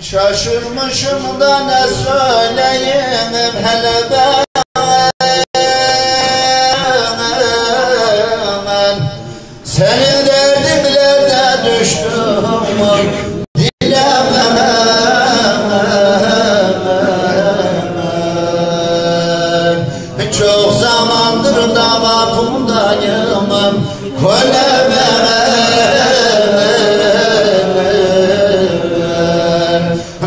Şaşırmışım da ne söyleyeyim hele ben. Senin derdinlerde düştüm Çok zamandır da vapumdayım Kolemem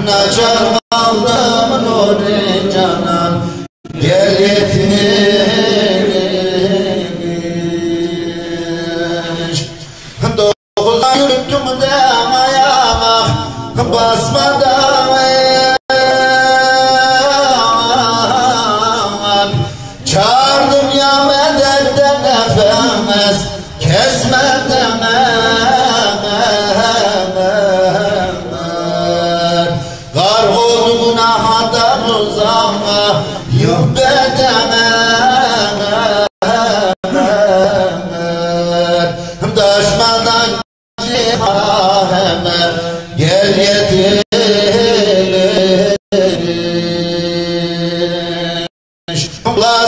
Nacar kaldım nuri canan. Gel yetiş Dokuz ay yürüttüm de nefes kesmeden Kar oldu günaha da uzama Yuh bedeme Daşmadan cihaheme Gel yetiş La